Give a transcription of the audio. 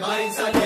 mais ali.